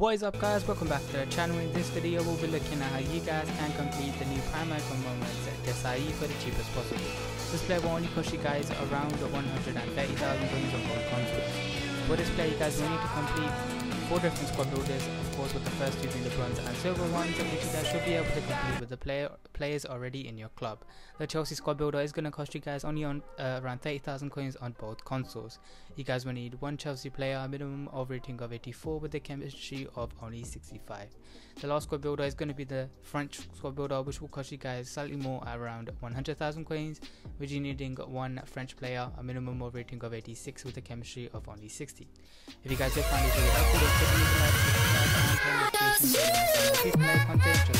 What is up guys, welcome back to the channel. In this video we'll be looking at how you guys can complete the new Prime Icon at Desailly for the cheapest possible. This play will only cost you guys around 130,000 coins on both consoles. For this play you guys will need to complete four different squad builders, of course with the first two being the bronze and silver ones, which you guys should be able to complete with the player players already in your club. The Chelsea squad builder is going to cost you guys only on uh, around 30,000 coins on both consoles. You guys will need one Chelsea player, a minimum of rating of 84 with a chemistry of only 65. The last squad builder is going to be the French squad builder, which will cost you guys slightly more around 100,000 coins, which you needing one French player, a minimum of rating of 86 with a chemistry of only 60. If you guys did find this video helpful, please like, subscribe,